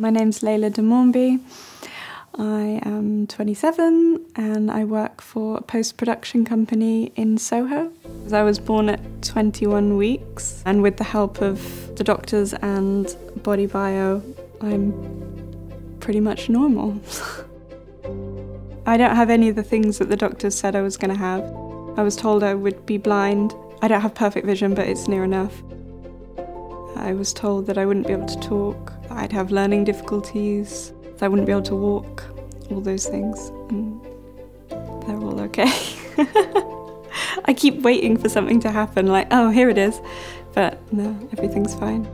My name's Layla de I am 27 and I work for a post production company in Soho. I was born at 21 weeks, and with the help of the doctors and BodyBio, I'm pretty much normal. I don't have any of the things that the doctors said I was going to have. I was told I would be blind. I don't have perfect vision, but it's near enough. I was told that I wouldn't be able to talk, I'd have learning difficulties, that I wouldn't be able to walk, all those things. And they're all okay. I keep waiting for something to happen, like, oh, here it is. But no, everything's fine.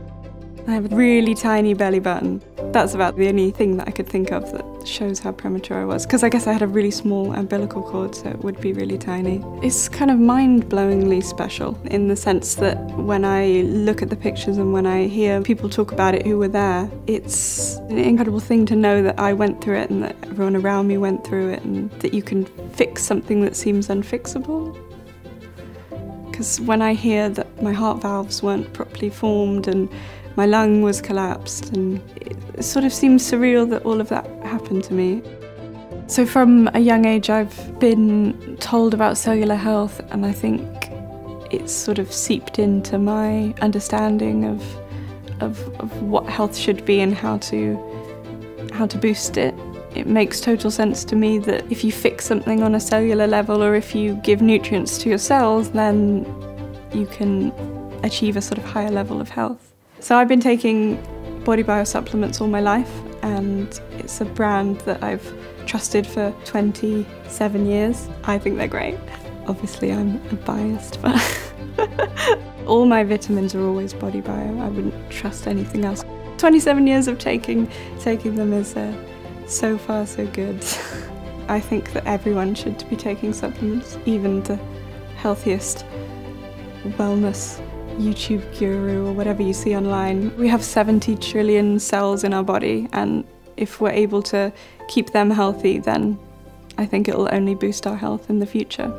I have a really tiny belly button. That's about the only thing that I could think of that shows how premature I was. Because I guess I had a really small umbilical cord, so it would be really tiny. It's kind of mind blowingly special in the sense that when I look at the pictures and when I hear people talk about it who were there, it's an incredible thing to know that I went through it and that everyone around me went through it and that you can fix something that seems unfixable. Because when I hear that my heart valves weren't properly formed and my lung was collapsed, and it sort of seems surreal that all of that happened to me. So, from a young age, I've been told about cellular health, and I think it's sort of seeped into my understanding of, of, of what health should be and how to, how to boost it. It makes total sense to me that if you fix something on a cellular level or if you give nutrients to your cells, then you can achieve a sort of higher level of health. So I've been taking BodyBio supplements all my life and it's a brand that I've trusted for 27 years. I think they're great. Obviously I'm biased, but all my vitamins are always BodyBio. I wouldn't trust anything else. 27 years of taking, taking them is uh, so far so good. I think that everyone should be taking supplements, even the healthiest wellness YouTube guru or whatever you see online. We have 70 trillion cells in our body, and if we're able to keep them healthy, then I think it'll only boost our health in the future.